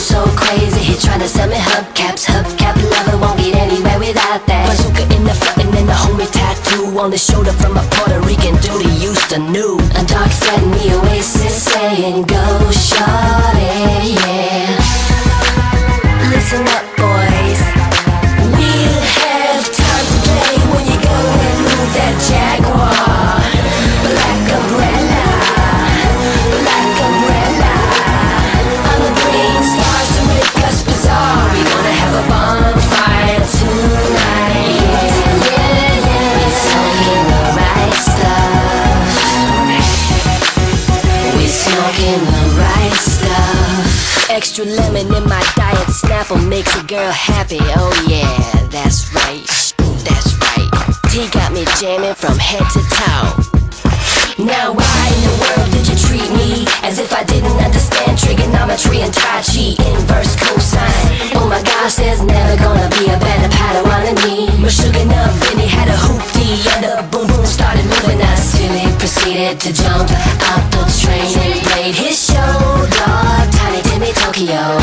so crazy. He tryna sell me hubcaps, hubcap lover won't get anywhere without that. Bazooka in the front and then the homie tattoo on the shoulder from a Puerto Rican dude he used to knew. A thread in the oasis saying, Go shawty, yeah. Smoking the right stuff. Extra lemon in my diet, Snapple makes a girl happy. Oh yeah, that's right. That's right. Tea got me jamming from head to toe. Now why in proceeded to jump out the train and played his show, dog. Tiny Timmy Tokyo,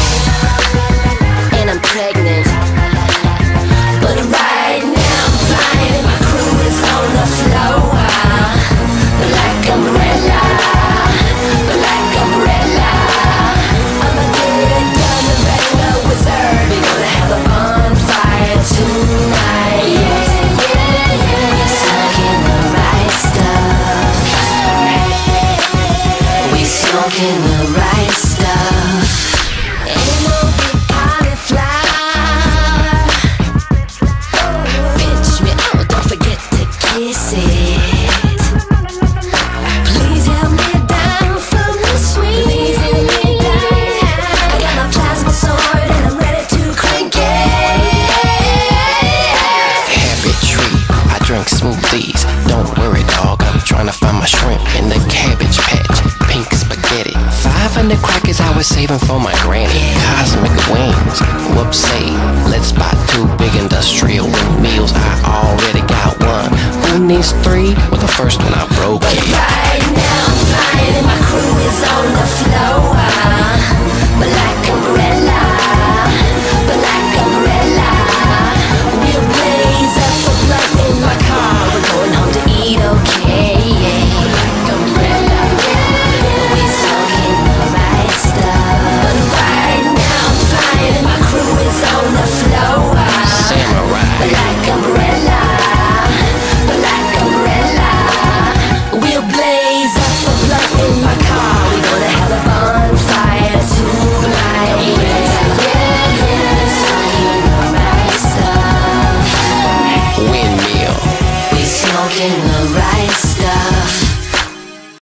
the right stuff. Big cauliflower. Pinch me, don't forget to kiss it. Please help me down from the. I got my plasma sword and I'm ready to crank it. tree. I drink smoothies. Don't worry, dog. I'm trying to find my shrimp in the cabbage patch. Pink spaghetti. 500 crackers I was saving for my granny. Cosmic wings. Whoopsie. Let's buy two big industrial windmills. I already got one. Who needs three? Well, the first one I Yeah.